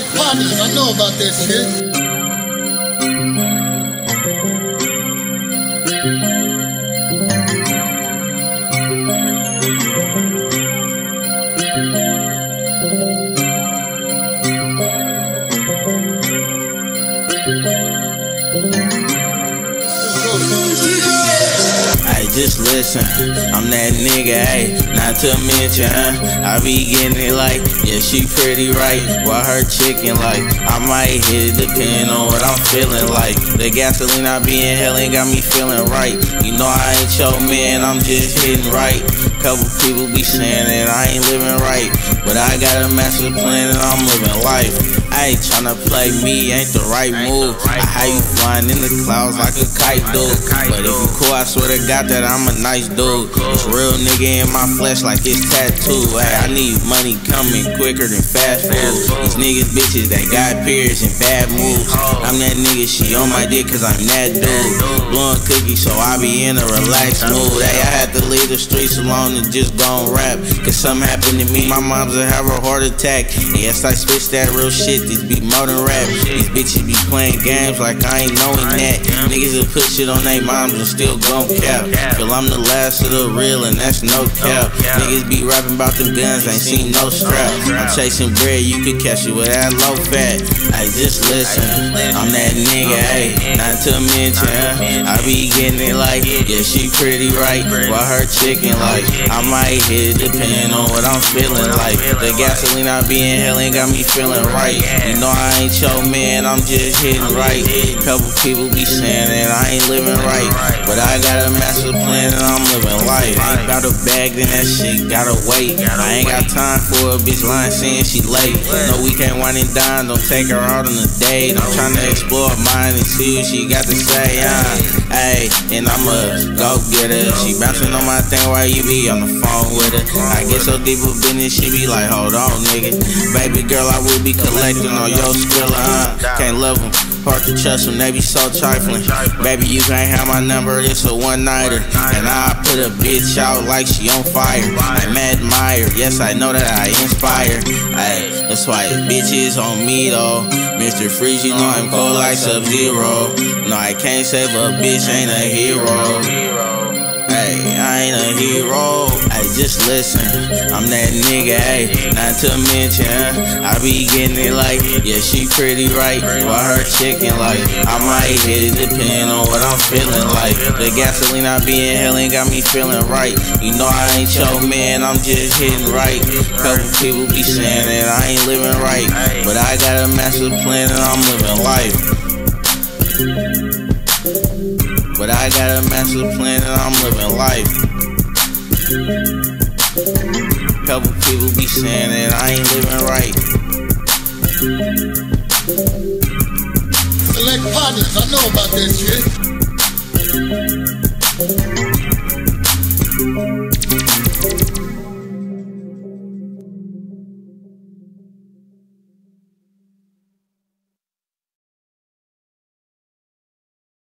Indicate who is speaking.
Speaker 1: Select Patnas, I know about that shit.
Speaker 2: Just listen, I'm that nigga, hey, not to mention, huh? I be getting it like, yeah, she pretty right, while her chicken like, I might hit it depending on what I'm feeling like. The gasoline I be inhaling got me feeling right. You know I ain't your man, I'm just hitting right. Couple people be saying that I ain't living right, but I got a master plan and I'm living life. I ain't tryna play me, ain't the right move. I how you flying in the clouds like a kite, dude. But if you cool, I swear to God that I'm a nice dude. This real nigga in my flesh like it's tattoo. Hey, I need money coming quicker than fast food. These niggas bitches that got periods and bad moves. I'm that nigga, she on my dick cause I'm that dude. Blowing cookies, so I be in a relaxed mood. Hey, I had to leave the streets alone and just go and rap. Cause something happened to me, my mom's will have a heart attack. And yes, I switched that real shit, this be more than rap. These bitches be playing games like I ain't knowing that. Niggas will put shit on their moms and still gon' cap. Feel I'm the last of the real and that's no cap. Niggas be rapping about them guns, ain't seen no strap. I'm chasing bread, you could catch it with that low fat. I just listen, I'm that nigga, hey, not to mention? I be getting it like, yeah, she pretty right, while her chicken like, I might hit it depending on what I'm feeling like. The gasoline I be inhaling got me feeling right. You know I ain't your man, I'm just hitting right. Couple people be saying that I ain't living right, but I got a master plan and I'm living life. I Ain't got a bag, then that shit gotta wait. I ain't got time for a bitch lying saying she late. No, we can't wine and dine, don't take her out on a date. I'm trying to explore mine and see what she got to say. Uh, hey, and I'm a go get getter. She bouncing on my thing while you be on the phone with her. I get so deep with business, she be like, hold on, nigga. Baby girl, I will be collecting on your skrilla, huh? Can't love them. Hard to trust them, they be so trifling. Baby, you can't have my number, it's a one nighter. And I put a bitch out like she on fire. I'm admire, yes, I know that I inspire. Ay, that's why bitches on me though. Mr. Freeze, you know I'm cold like Sub Zero. No, I can't save a bitch, ain't a hero. Hey, I ain't a hero. Hey, just listen, I'm that nigga, hey, not to mention? I be getting it like, yeah, she pretty right, while her chicken like, I might hit it depending on what I'm feeling like. The gasoline I be inhaling got me feeling right. You know I ain't your man, I'm just hitting right. Couple people be saying that I ain't living right, but I got a master plan and I'm living life. But I got a master plan and I'm living life. Couple people be saying that I ain't living right.
Speaker 1: Select Patnas, I know about that shit.